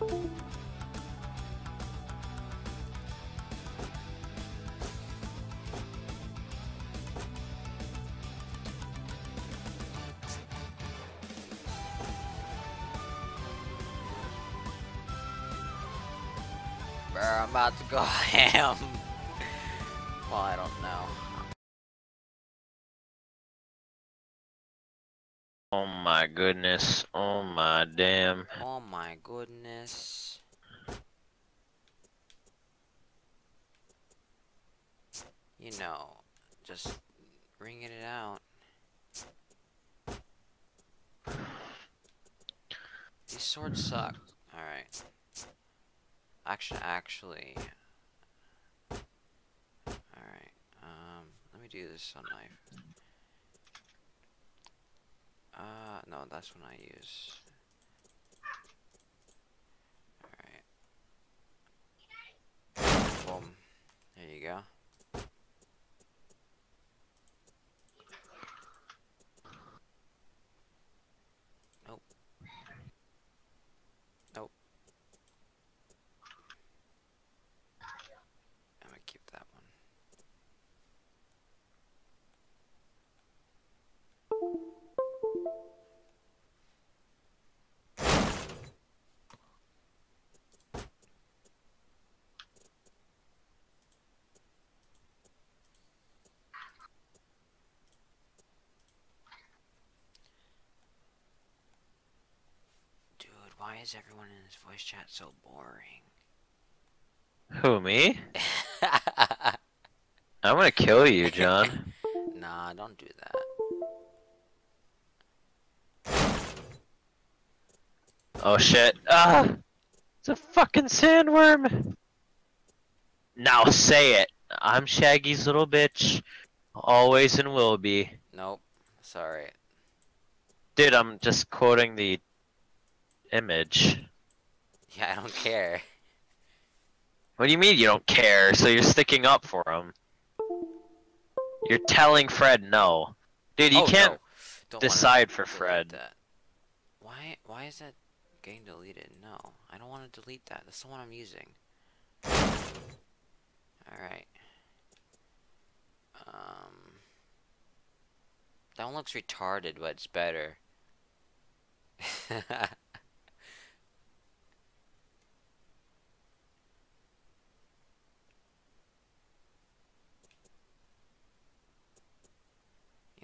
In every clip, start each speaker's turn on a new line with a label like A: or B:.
A: Bro, I'm about to go ham. well, I don't know.
B: Goodness. Oh my damn.
A: Oh my goodness. You know, just ringing it out. These swords suck. Alright. Actually, actually. Alright. Um, let me do this on knife. Uh, no, that's when I use. Alright. Boom. There you go. Nope. Nope. I'm gonna keep that one. Dude, why is everyone in this voice chat so boring?
B: Who, me? I'm gonna kill you, John.
A: nah, don't do that.
B: Oh shit. Ah! It's a fucking sandworm! Now say it! I'm Shaggy's little bitch. Always and will be.
A: Nope. Sorry.
B: Dude, I'm just quoting the image.
A: Yeah, I don't care.
B: What do you mean you don't care? So you're sticking up for him. You're telling Fred no. Dude, you
A: Oh,
B: can't
A: no.
B: Decide for Fred.
A: That. Why? Why is that getting deleted? No, I don't want to delete that. That's the one I'm using. All right. Um. That one looks retarded, but it's better.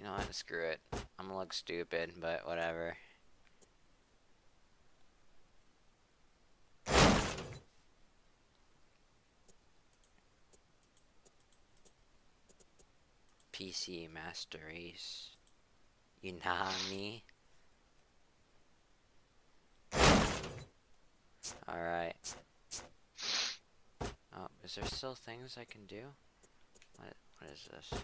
A: You know what? Screw it. I'm gonna look stupid, but whatever. PC Master Race. You know me? Alright. Oh, is there still things I can do? What what is this?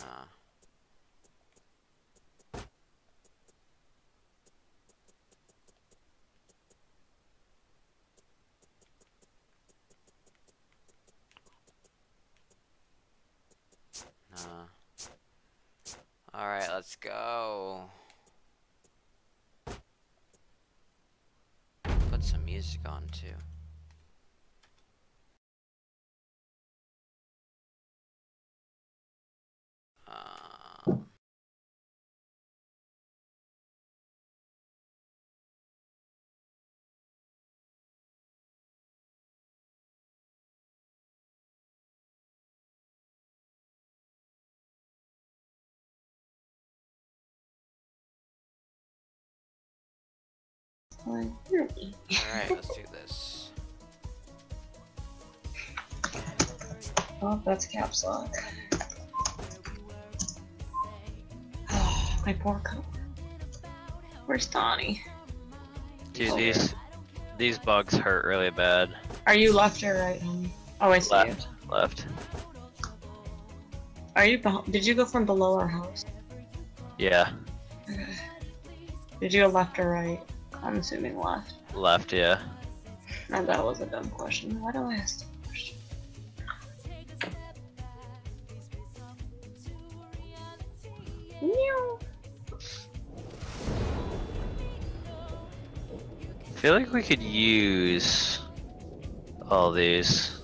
A: Nah. Nah. Alright, let's go. Put some music on too. Alright, let's do this.
C: Oh, that's caps lock. Oh, my poor cup. Where's Donny?
B: Dude,
C: oh,
B: these these bugs hurt really bad.
C: Are you left or right. Oh, I see
B: left,
C: you. Left. Are you? Did you go from below our house?
B: Yeah.
C: Did you go left or right? I'm assuming left.
B: Left, yeah.
C: And that was a dumb question. Why do I ask that question? Meow.
B: I feel like we could use all these.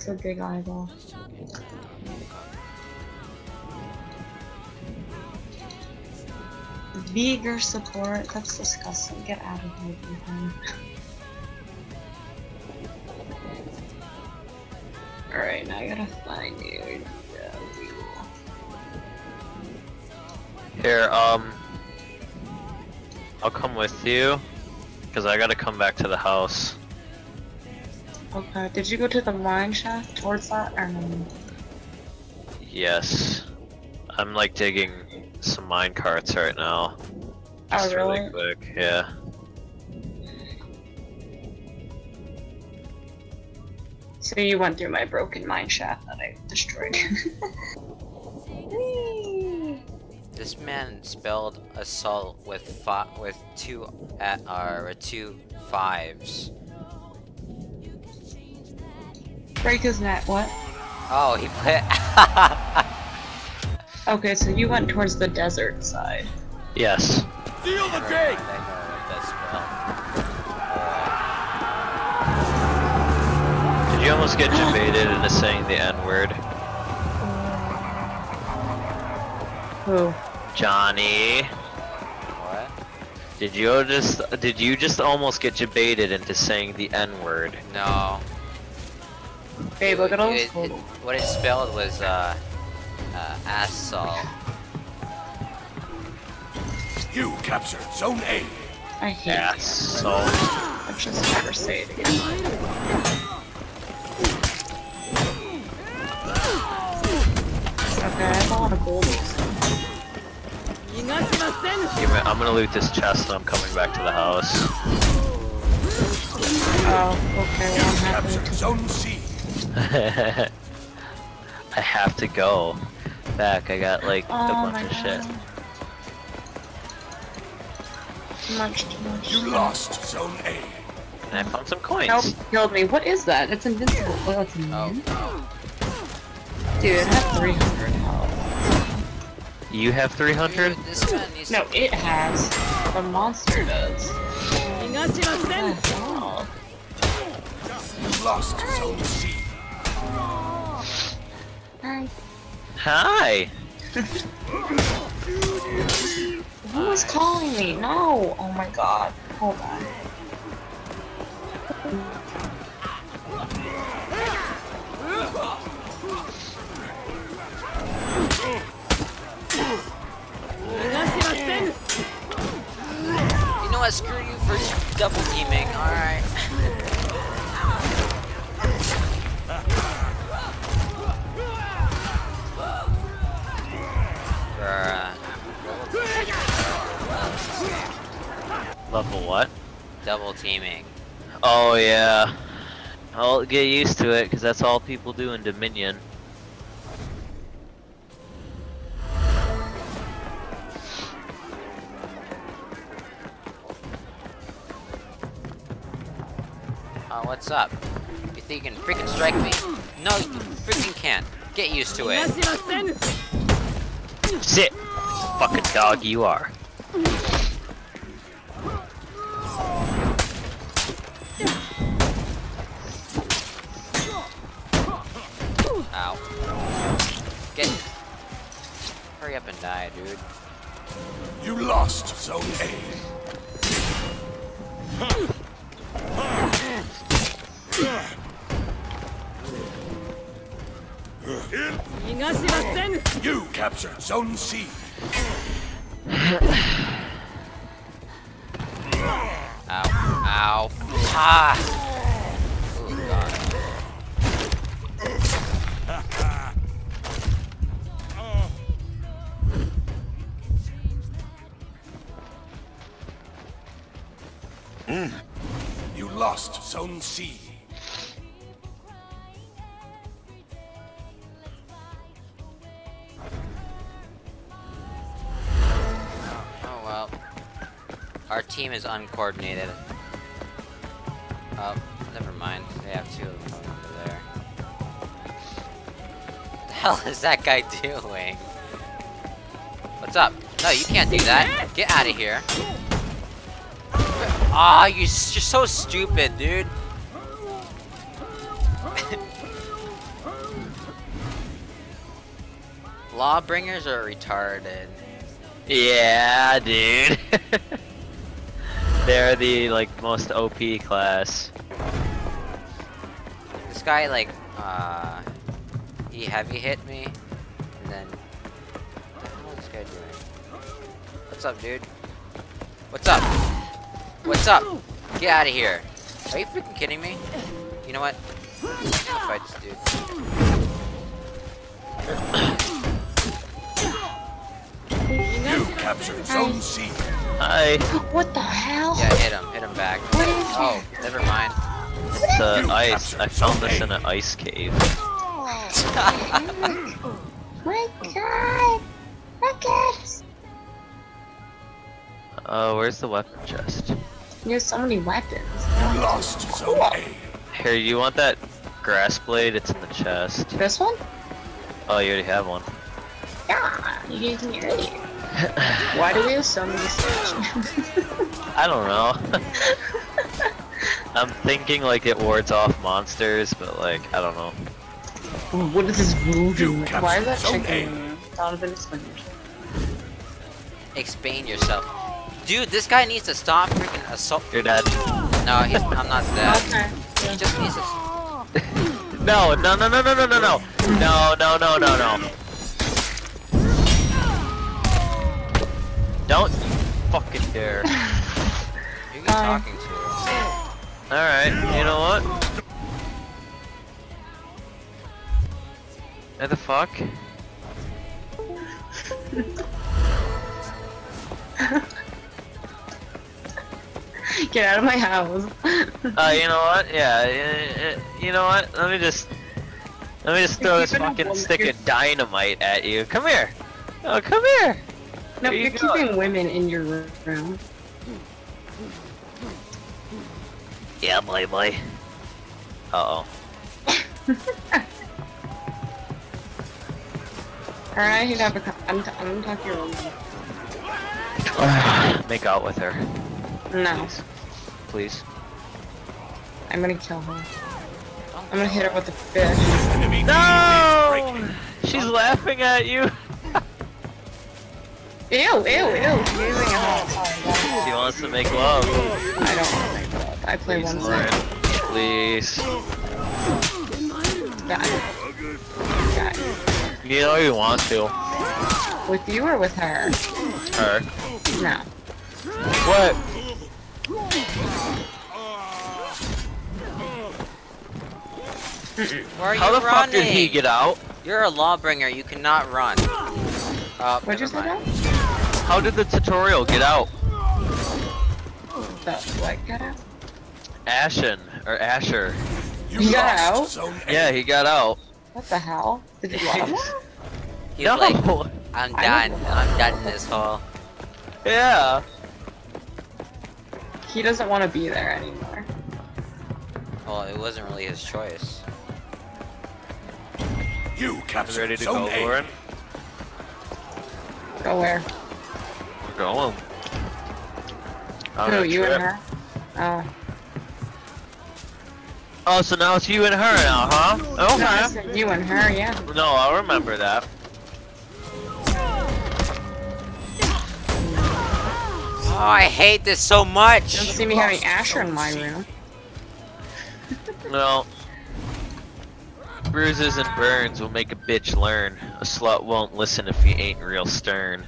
C: That's a big eyeball. Veigar support. That's disgusting. Get out of here, Ethan. Alright, now I gotta find you.
B: Here, um, I'll come with you because I gotta come back to the house.
C: Okay, did you go to the mine shaft towards that or no?
B: Yes, I'm like digging some mine carts right now.
C: Oh,
B: Just
C: really?
B: quick, yeah.
C: So you went through my broken mine shaft that I destroyed.
A: This man spelled assault with fi- with two at or two fives.
C: Break his net, what?
A: Oh, he put.
C: Okay, so you went towards the desert side.
B: Yes.
D: Seal the
A: Never
D: gate!
A: I know what that.
B: Did you almost get debated into saying the N word?
C: Uh, who?
B: Johnny.
A: What?
B: Did you just did you just almost get debated into saying the N word?
A: No.
C: Babe, look at all
A: It-
C: this
A: it- what it spelled was uh, uh, assault.
D: You captured Zone A.
C: I hate
B: Yeah. So
C: I'll just never say it again. Okay, I have a lot of gold.
B: give me- I'm gonna loot this chest and I'm coming back to the house.
C: Oh, okay, well, I'm happy
D: Captured
C: to.
D: Zone C.
B: I have to go back. I got like a
C: Oh
B: bunch
C: my
B: of shit.
C: god. Too much, too much.
D: You lost Zone A.
B: And I found some coins.
C: Nope, killed me. What is that? It's invincible. Oh, it's
A: Oh.
C: immune? Dude, I have 300 health.
B: You have 300?
A: Dude, this man needs
C: No,
A: to
C: it has. The monster does. What the hell?
D: You lost Zone
C: Hi. Who was calling me? No! Oh my god. Hold on.
A: You know what? Screw you for double teaming. All
B: Level what?
A: Double teaming.
B: Oh yeah. I'll get used to it because that's all people do in Dominion.
A: Oh, what's up? You think you can freaking strike me? No, you freaking can't. Get used to it.
B: Sit! Fucking dog you are.
A: Die, dude.
D: You lost Zone A. You captured Zone C.
A: Ow. Ow. Ah!
D: Zone C.
A: Oh, well. Our team is uncoordinated. Oh, never mind. They have two of them over there. What the hell is that guy doing? What's up? No, you can't do that. Get out of here. Ah, you, you're so stupid, dude. Lawbringers are retarded.
B: Yeah, dude. They're the like most OP class.
A: This guy, like, uh, he heavy hit me, and then, what the hell is this guy doing? What's up, dude? What's up? What's up? Get out of here! Are you freaking kidding me? You know what? I'm gonna fight this dude.
D: Captured Zone C.
B: Hi.
C: What the hell?
A: Yeah, hit him, hit him back.
C: What is
A: Oh, never mind.
B: The
D: You
B: ice. I found this in an ice cave.
C: Oh, my god! Rockets!
B: Oh, where's the weapon chest?
C: You have so many weapons.
D: You lost Zone A.
B: Here, you want that grass blade? It's in the chest.
C: This one?
B: Oh, you already have one.
C: Yeah, you gave me earlier. Why do we have so many statues?
B: I don't know. I'm thinking like it wards off monsters, but like, I don't know.
C: Ooh, what is this
D: moving?
C: Why is that chicken okay. Donovan, expand
A: yourself. Expand yourself. Dude, this guy needs to stop freaking assault-
B: You're dead.
A: No, he's- I'm not dead.
C: Okay.
A: He just needs to-
B: No, no, no, no, no, no, no, no! No, no, no, no, no. Fucking dare.
A: You talking to?
B: Alright, you know what? What the fuck?
C: Get out of my house.
B: Uh, you know what? Yeah, uh, uh, you know what? Let me just, let me just throw this fucking stick of dynamite at you. Come here. Oh, come here.
C: No,
B: you
C: you're
B: going?
C: keeping women in your room.
B: Yeah, boy, boy. Uh
C: Alright, you have a. co- I'm, t- I'm gonna talk to your woman.
B: oh. Make out with her,
C: No,
B: please.
C: I'm gonna kill her. I'm gonna hit her with a fish.
B: No!
D: team is breaking.
B: She's laughing at you.
C: Ew, ew, ew. She's using
B: She wants to make love.
C: I don't want to make love. I play
B: Please,
C: one
B: Lauren.
C: side.
B: Please.
C: Got it. Got it.
B: You know you want to.
C: With you or with her?
B: Her.
C: No.
B: What?
A: Where are
B: How
A: you
B: the fuck did he get out?
A: You're a lawbringer. You cannot run. Oh,
C: What'd you say that?
B: How did the tutorial get out?
C: The what got out?
B: Ashen or Asher?
D: You
C: He got out?
B: Yeah, he got out.
C: What the hell? Did you let him?
A: He's
B: no.
A: like, I'm done. I'm done in this hole.
B: yeah.
C: He doesn't want to be there anymore.
A: Well, it wasn't really his choice.
D: You captured
B: Ready to
D: Zone
B: go,
D: A.
B: Lauren?
C: Go where?
B: We're going. On
C: Who, you
B: trip.
C: and her? Oh.
B: Oh, so now it's you and her now, huh?
C: No, I
B: Okay.
C: said you and her, yeah.
B: No, I'll remember that.
A: Oh, I hate this so
C: You
A: much.
C: don't see me having Asher in my room.
B: No. Bruises and burns will make a bitch learn. A slut won't listen if he ain't real stern.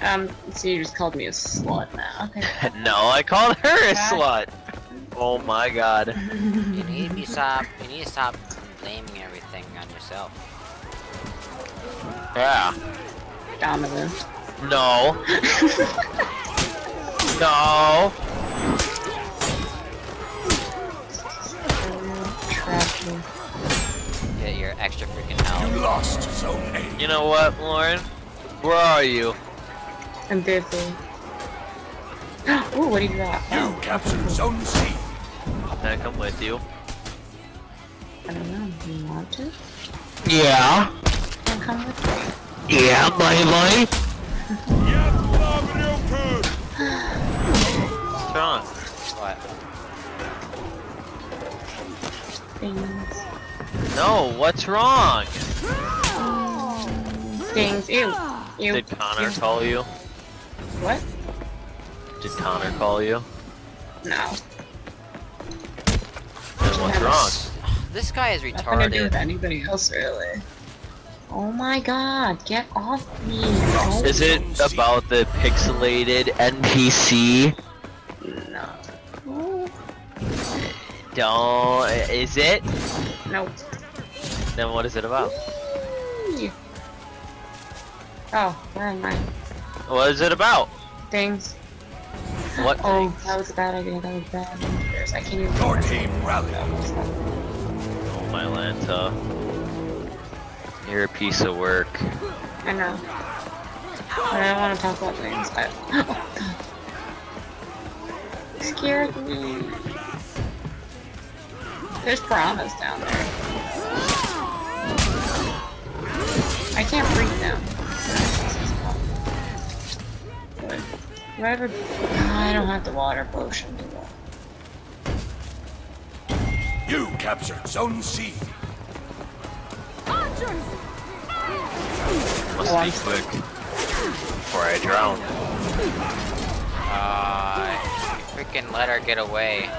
C: Um, so you just called me a slut now. Okay.
B: no, I called her a slut. Oh my god.
A: You need to stop. You need to stop blaming everything on yourself.
B: Yeah.
C: Donovan.
B: No. no.
C: Trashy.
A: Get your extra freaking health.
D: You lost Zone A.
B: You know what, Lauren? Where are you?
C: I'm busy. Ooh, what do you got?
D: You
C: Oh,
D: captured Zone C.
B: Can I come with you?
C: I don't know. Do you want to?
B: Yeah.
C: Then come with me.
B: Yeah, my life. What's wrong?
A: What?
C: Things.
B: No, what's wrong?
C: Things. Ew. Ew.
B: Did Connor
C: Ew.
B: call you?
C: What?
B: Did Connor call you?
C: No.
B: Then what's wrong?
A: This guy is retarded.
C: Nothing to do with
A: retarded.
C: anybody else, really. Oh my god, get off me.
D: Lost
B: Is it about the pixelated NPC?
C: No.
B: Don't. Is it?
C: Nope.
B: Then what is it about?
C: Whee! Oh, where am I?
B: What is it about?
C: Things.
B: What?
C: Oh, that was a bad idea. That was bad. There's- I can't even.
D: Your
C: remember.
D: team rallied.
B: Oh my Lanta. You're a piece of work.
C: I know. But I don't want to talk about things. I... Oh, Scared me. There's piranhas down there. Whatever. I don't have the water potion. anymore.
D: You captured Zone C.
B: Must
C: Oh,
B: be quick. Before I drown.
A: Uh, freaking let her get away.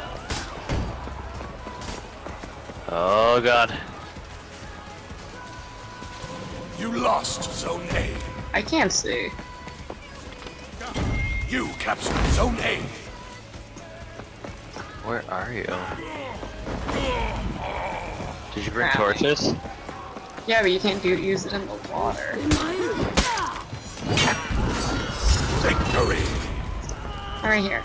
B: Oh god.
D: You lost Zone A.
C: I can't see.
D: You captured Zone A.
B: Where are you? Did you bring
C: Crap.
B: torches?
C: Yeah, but you can't do use it in the water.
D: Victory.
C: Right here.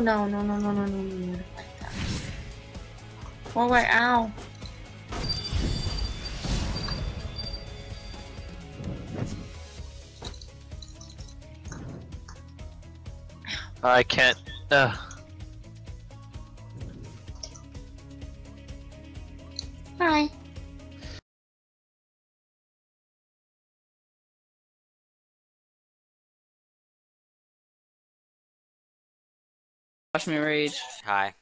C: Oh no, no, no, no, no, no, no, like that. Forward, ow.
B: I can't.
E: Ugh. Me rage.
A: Hi.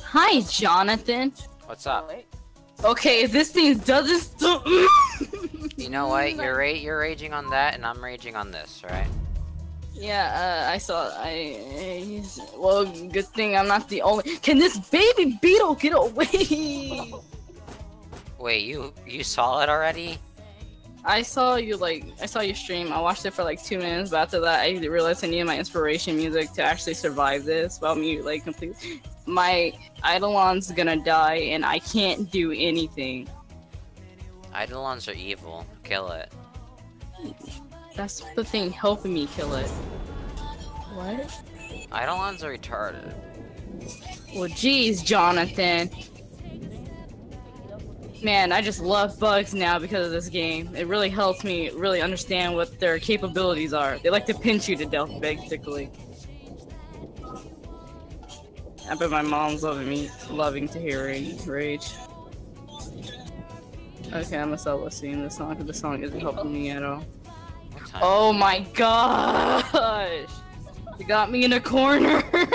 E: Hi, Jonathan.
A: What's up?
E: Okay, if this thing doesn't stop.
A: You know what? You're ra you're raging on that, and I'm raging on this, right?
E: Yeah, uh, I saw. I. He's, well, good thing I'm not the only. Can this baby beetle get away?
A: Wait, you you saw it already?
E: I saw you like. I saw your stream. I watched it for like two minutes, but after that, I realized I needed my inspiration music to actually survive this. About me, like, complete. My Eidolon's gonna die, and I can't do anything.
A: Eidolons are evil. Kill it.
E: That's the thing helping me kill it. What?
A: Eidolons are retarded.
E: Well, geez, Jonathan. Man, I just love bugs now because of this game. It really helps me really understand what their capabilities are. They like to pinch you to death, basically. I bet my mom's loving me, loving to hear ra- rage. Okay, I'm gonna stop listening to this song because the song isn't helping me at all. Oh my gosh! You got me in a corner!